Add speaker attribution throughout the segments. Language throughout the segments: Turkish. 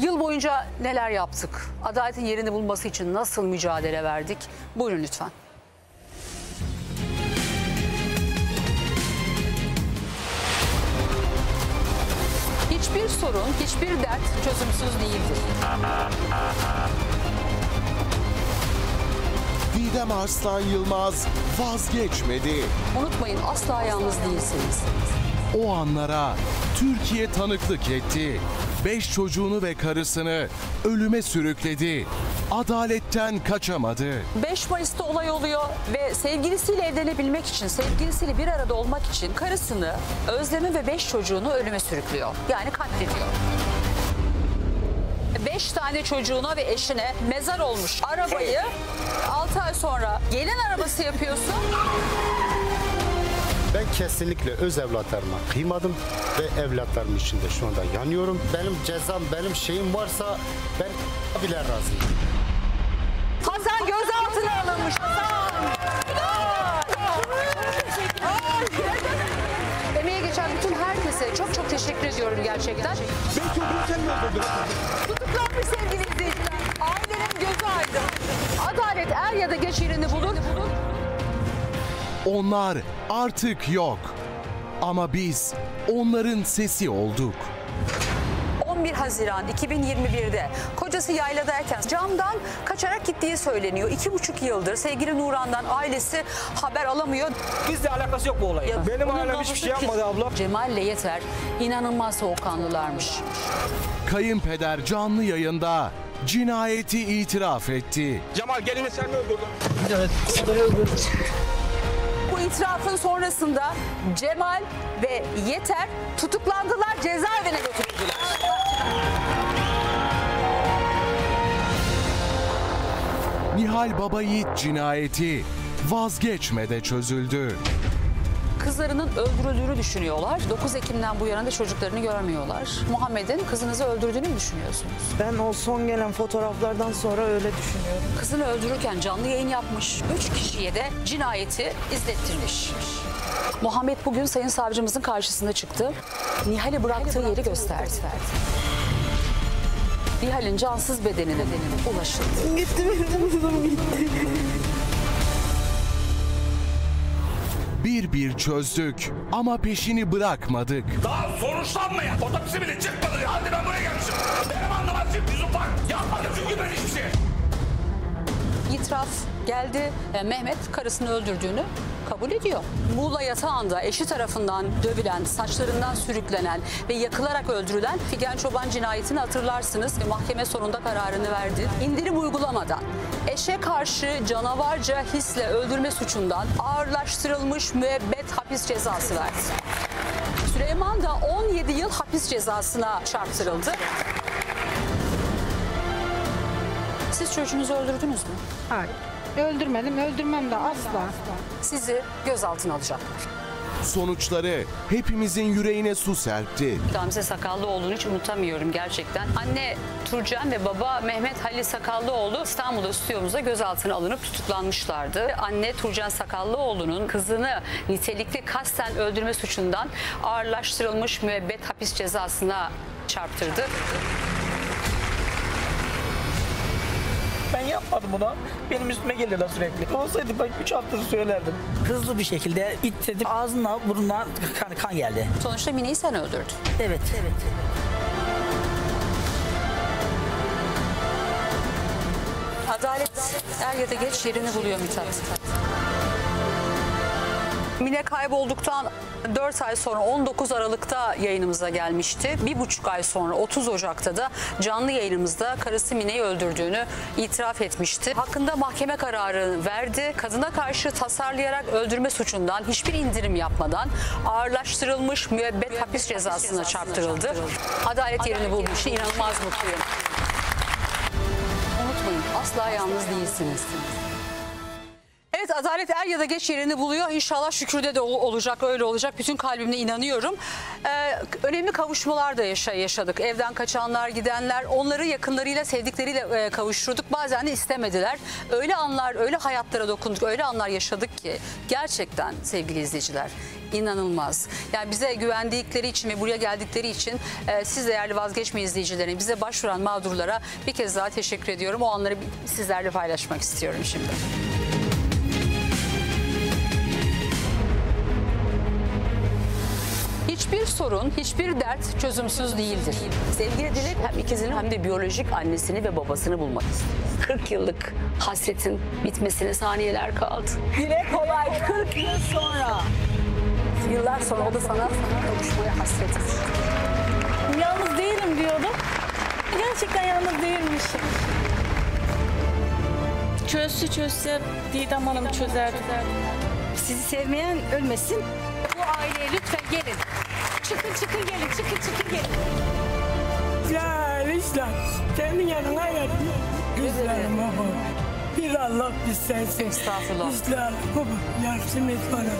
Speaker 1: Yıl boyunca neler yaptık? Adaletin yerini bulması için nasıl mücadele verdik? Buyurun lütfen. Hiçbir sorun, hiçbir dert çözümsüz değildir.
Speaker 2: Didem Arslan Yılmaz vazgeçmedi.
Speaker 1: Unutmayın asla yalnız değilsiniz.
Speaker 2: O anlara Türkiye tanıklık etti. Beş çocuğunu ve karısını ölüme sürükledi. Adaletten kaçamadı.
Speaker 1: 5 Mayıs'ta olay oluyor ve sevgilisiyle evlenebilmek için, sevgilisiyle bir arada olmak için karısını, Özlem'i ve 5 çocuğunu ölüme sürüklüyor. Yani katlediyor. 5 tane çocuğuna ve eşine mezar olmuş arabayı 6 ay sonra gelin arabası yapıyorsun.
Speaker 3: Ben kesinlikle öz evlatlarıma kıymadım ve evlatlarım için de şu anda yanıyorum. Benim cezam, benim şeyim varsa ben bile razıyım.
Speaker 1: Hasan gözaltına alınmış. Emeğe geçen bütün herkese çok çok teşekkür ediyorum gerçekten. Tutuklanmış sevgili izleyiciler. Ailenin gözü aydın. Adalet er ya da geç yerini bulur.
Speaker 2: Onlar artık yok. Ama biz onların sesi olduk.
Speaker 1: 11 Haziran 2021'de kocası yayladayken camdan kaçarak gittiği söyleniyor. İki buçuk yıldır sevgili Nuran'dan ailesi haber alamıyor.
Speaker 4: Bizle alakası yok bu olayın. Benim
Speaker 1: Onun
Speaker 4: ailem hiçbir şey yapmadı abla.
Speaker 1: Cemal ile Yeter inanılmaz soğukkanlılarmış.
Speaker 2: Kayınpeder canlı yayında cinayeti itiraf etti.
Speaker 4: Cemal gelini sen mi öldürdün?
Speaker 1: Bu itirafın sonrasında Cemal ve Yeter tutuklandılar, cezaevine götürüldüler.
Speaker 2: Nihal Babayiğit cinayeti vazgeçmede çözüldü.
Speaker 1: Kızlarının öldürüldüğünü düşünüyorlar. 9 Ekim'den bu yana da çocuklarını görmüyorlar. Muhammed'in kızınızı öldürdüğünü mü düşünüyorsunuz?
Speaker 5: Ben o son gelen fotoğraflardan sonra öyle düşünüyorum.
Speaker 1: Kızını öldürürken canlı yayın yapmış. 3 kişiye de cinayeti izlettirmiş. Muhammed bugün Sayın Savcımızın karşısına çıktı. Nihal'i bıraktığı yeri gösterdi. Nihal'in cansız bedenine ulaşıldı.
Speaker 5: Gitti benim kızım gitti.
Speaker 2: Bir bir çözdük ama peşini bırakmadık.
Speaker 6: Daha sonuçlanmayan otopsi bile çıkmadı. Hadi ben buraya gelmişim. Benim anlamazsın yüzüm bak. Yapmadım çünkü ben hiçbir şey.
Speaker 1: İtiraf geldi. E, Mehmet karısını öldürdüğünü kabul ediyor. Muğla yatağında eşi tarafından dövülen, saçlarından sürüklenen ve yakılarak öldürülen Figen Çoban cinayetini hatırlarsınız. E, Mahkeme sonunda kararını verdi. İndirim uygulamadan eşe karşı canavarca hisle öldürme suçundan ağırlaştırılmış müebbet hapis cezası verdi. Süleyman da 17 yıl hapis cezasına çarptırıldı. Siz çocuğunuzu öldürdünüz mü?
Speaker 7: Hayır. Öldürmedim, öldürmem de asla.
Speaker 1: sizi gözaltına alacaklar.
Speaker 2: Sonuçları hepimizin yüreğine su serpti.
Speaker 1: Gamze Sakallıoğlu'nu hiç unutamıyorum gerçekten. Anne Turcan ve baba Mehmet Halil Sakallıoğlu İstanbul'da stüdyomuzda gözaltına alınıp tutuklanmışlardı. Anne Turcan Sakallıoğlu'nun kızını nitelikli kasten öldürme suçundan ağırlaştırılmış müebbet hapis cezasına çarptırdı.
Speaker 4: Yapmadım buna. Benim üstüme gelirler sürekli. Olsaydı ben 3 haftadır söylerdim.
Speaker 8: hızlı bir şekilde ittirdim. Ağzına burnuna kan, kan geldi.
Speaker 1: Sonuçta Mine'yi sen öldürdün.
Speaker 8: Evet. Evet.
Speaker 1: Adalet er ya da geç yerini buluyor Mithat. Mine kaybolduktan 4 ay sonra 19 Aralık'ta yayınımıza gelmişti. Bir buçuk ay sonra 30 Ocak'ta da canlı yayınımızda karısı Mine'yi öldürdüğünü itiraf etmişti. Hakkında mahkeme kararı verdi. Kadına karşı tasarlayarak öldürme suçundan hiçbir indirim yapmadan ağırlaştırılmış müebbet hapis cezasına çarptırıldı. Adalet yerini bulduğu için inanılmaz mutluyum. Unutmayın asla yalnız değilsiniz. Adalet er ya da geç yerini buluyor. İnşallah şükürde de ol- olacak öyle olacak. Bütün kalbimle inanıyorum. Ee, önemli kavuşmalar da yaşa yaşadık. Evden kaçanlar gidenler onları yakınlarıyla sevdikleriyle e, kavuşturduk. Bazen de istemediler. Öyle anlar öyle hayatlara dokunduk öyle anlar yaşadık ki gerçekten sevgili izleyiciler inanılmaz. Yani bize güvendikleri için ve buraya geldikleri için e, siz değerli vazgeçme izleyicilerine, bize başvuran mağdurlara bir kez daha teşekkür ediyorum. O anları sizlerle paylaşmak istiyorum şimdi. Hiçbir sorun, hiçbir dert çözümsüz değildir. Sevgili Dilek hem ikizinin hem de biyolojik annesini ve babasını bulmak istiyor. 40 yıllık hasretin bitmesine saniyeler kaldı. Dile kolay 40 yıl sonra. Yıllar sonra o da sana kavuşmaya hasret.
Speaker 9: Yalnız değilim diyordum. Gerçekten yalnız değilmişim. Çözsü çözse Didem Hanım çözerdi.
Speaker 7: Sizi sevmeyen ölmesin. Bu aileye lütfen gelin. Çıkın çıkın gelin, çıkın çıkın gelin.
Speaker 8: Ya İslam senin yanına geldim. Güzelim baba. Bir Allah bir sensin.
Speaker 1: Estağfurullah.
Speaker 8: İslam baba yardım et bana.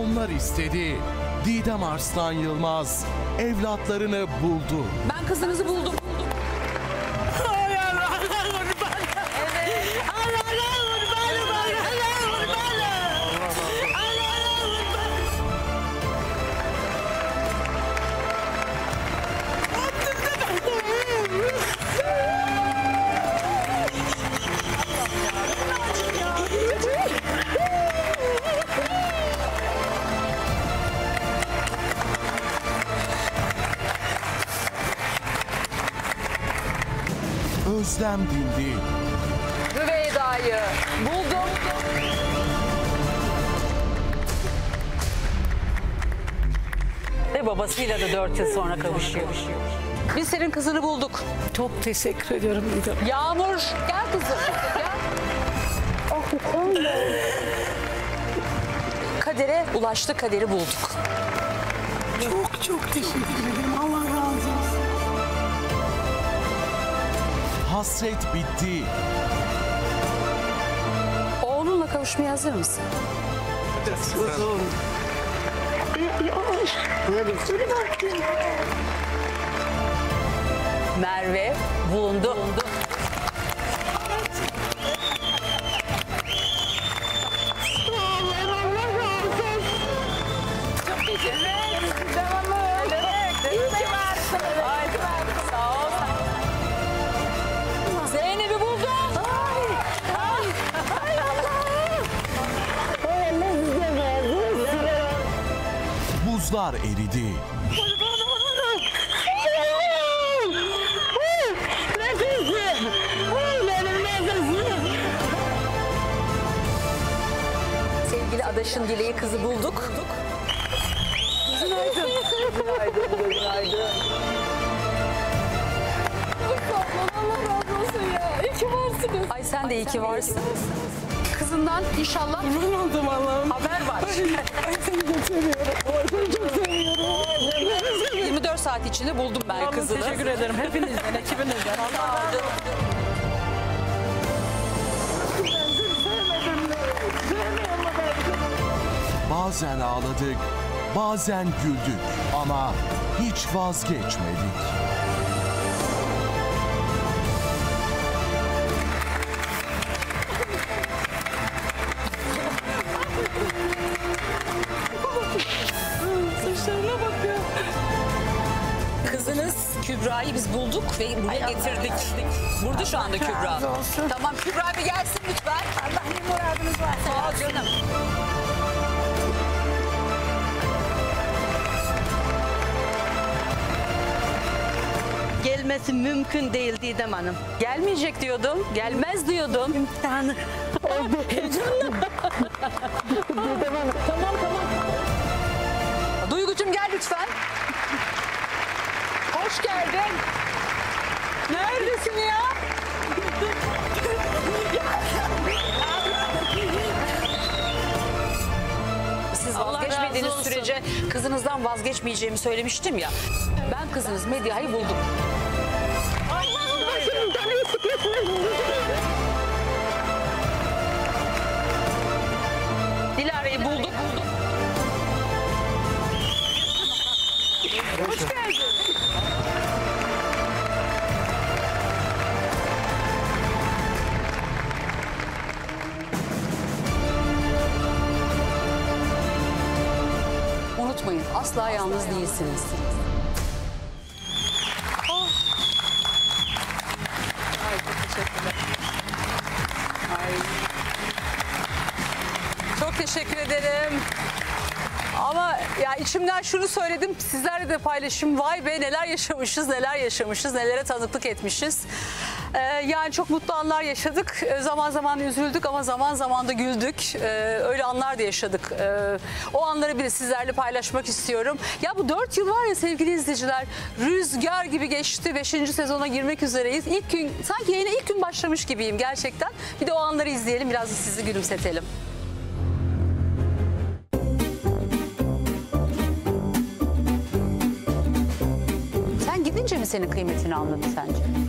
Speaker 2: Onlar istedi. Didem Arslan Yılmaz evlatlarını buldu.
Speaker 1: Ben kızınızı buldum.
Speaker 8: Ay Allah Allah kurban. Allah Allah
Speaker 2: Özlem dindi.
Speaker 1: Rüveyda'yı buldum. Ve babasıyla da 4 yıl sonra kavuşuyor. Biz senin kızını bulduk.
Speaker 8: Çok teşekkür ediyorum Didem.
Speaker 1: Yağmur gel kızım. Gel. Kadere ulaştı, kaderi bulduk.
Speaker 8: Çok çok teşekkür ederim.
Speaker 2: Hasret bitti.
Speaker 1: Oğlunla kavuşmaya hazır mısın? Merve bulundu. Zeynep'i
Speaker 2: Buzlar eridi.
Speaker 1: Sevgili adaşın Dileği kızı bulduk. Günaydın. Günaydın. Günaydın. Ay sen de iyi ki varsın. Kızından inşallah
Speaker 8: oldum Allah'ım.
Speaker 1: haber var.
Speaker 8: Çok seviyorum. Seni.
Speaker 1: 24 saat içinde buldum ben kızını.
Speaker 8: Teşekkür ederim. Hepinizden, ekibinizden. Allah razı olsun.
Speaker 2: Bazen ağladık, bazen güldük ama hiç vazgeçmedik.
Speaker 1: Ve buraya getirdik. Burada şu anda Kübra. Tamam Kübra bir gelsin lütfen. Allah ne muradınız var. Sağ ol canım.
Speaker 5: Gelmesi mümkün değil Didem Hanım.
Speaker 1: Gelmeyecek diyordum. Gelmez diyordum.
Speaker 5: İmtihanı oldu.
Speaker 1: Tamam tamam. Duygucum gel lütfen. Hoş geldin. Neredesin ya? Siz vazgeçmediğiniz sürece kızınızdan vazgeçmeyeceğimi söylemiştim ya. Ben kızınız Medya'yı buldum. Dilara'yı asla yalnız değilsiniz. Oh. Ay çok teşekkürler. Ay. Çok teşekkür ederim. Ama ya içimden şunu söyledim, sizlerle de paylaşayım. Vay be neler yaşamışız, neler yaşamışız, nelere tanıklık etmişiz. Ee, yani çok mutlu anlar yaşadık. Ee, zaman zaman üzüldük ama zaman zaman da güldük. Ee, öyle anlar da yaşadık. O anları bir de sizlerle paylaşmak istiyorum. Ya bu dört yıl var ya sevgili izleyiciler, rüzgar gibi geçti. Beşinci sezona girmek üzereyiz. İlk gün, sanki yayına ilk gün başlamış gibiyim gerçekten. Bir de o anları izleyelim, biraz da sizi gülümsetelim. Sen gidince mi senin kıymetini anladı sence?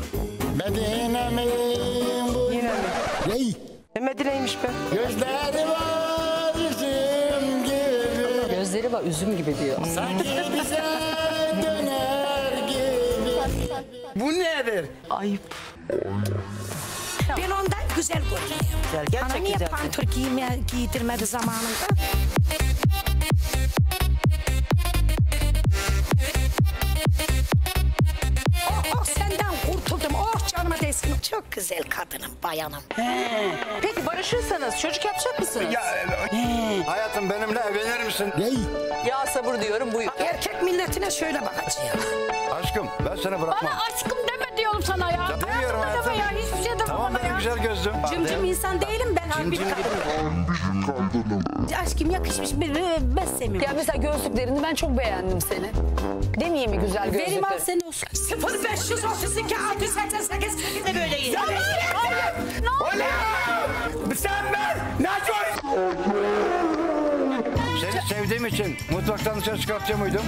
Speaker 3: Medine'min bu
Speaker 5: Yine mi?
Speaker 3: Ney?
Speaker 5: Ne Medine'ymiş be?
Speaker 3: Gözleri var üzüm gibi
Speaker 1: Gözleri var üzüm gibi diyor.
Speaker 3: Sanki bize döner gibi
Speaker 4: Bu nedir?
Speaker 5: Ayıp.
Speaker 10: Ben ondan güzel görünüyorum.
Speaker 5: Güzel, gerçek
Speaker 10: Bana niye giyme, giydirmedi zamanında? Çok güzel kadınım, bayanım.
Speaker 1: Peki barışırsanız çocuk yapacak mısınız? Ya,
Speaker 3: Hayatım benimle evlenir misin? Ney?
Speaker 1: sabır diyorum buyur.
Speaker 10: Erkek milletine şöyle bakacağım.
Speaker 3: Aşkım ben seni bırakmam
Speaker 10: Bana aşkım deme diyorum sana ya.
Speaker 3: Ya
Speaker 10: Hayatımda deme
Speaker 3: hayatım.
Speaker 10: ya. Hiçbir şey deme
Speaker 3: güzel gözlüm
Speaker 10: Cimcim insan değilim ben. Cimcim Aşkım yakışmış bir ben sevmiyorum.
Speaker 1: Ya mesela gözlüklerini ben çok beğendim seni. Demeyeyim mi güzel
Speaker 10: Verim al
Speaker 1: gözlükleri?
Speaker 10: seni olsun. 0532 688 de böyleyiz.
Speaker 6: Sen ben! Naçoy!
Speaker 3: Seni sevdiğim için mutfaktan dışarı çıkartacağım mıydım?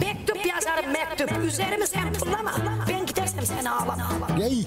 Speaker 10: Mektup yazarım mektup. Üzerimi sen pullama. Ben gidersem sen ağlama.
Speaker 3: Ney?